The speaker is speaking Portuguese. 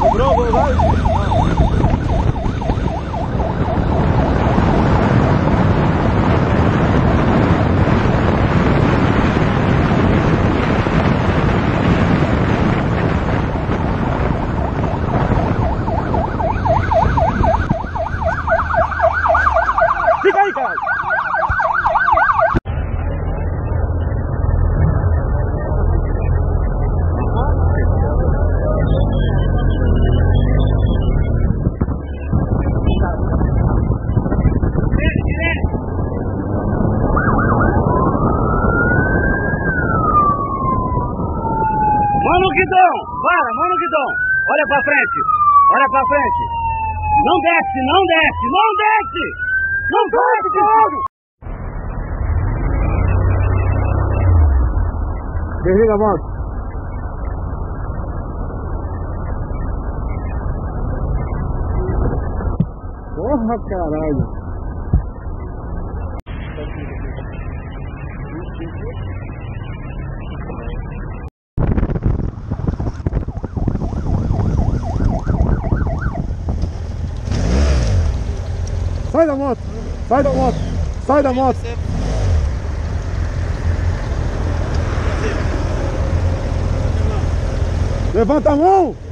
Добро, бывает! Guidão! Para, mão no guidão! Olha pra frente! Olha pra frente! Não desce, não desce, não desce! Não desce, Thiago! Desliga a moto. Porra, caralho. Sai da moto! Sai da moto! Sai da moto! Levanta a mão!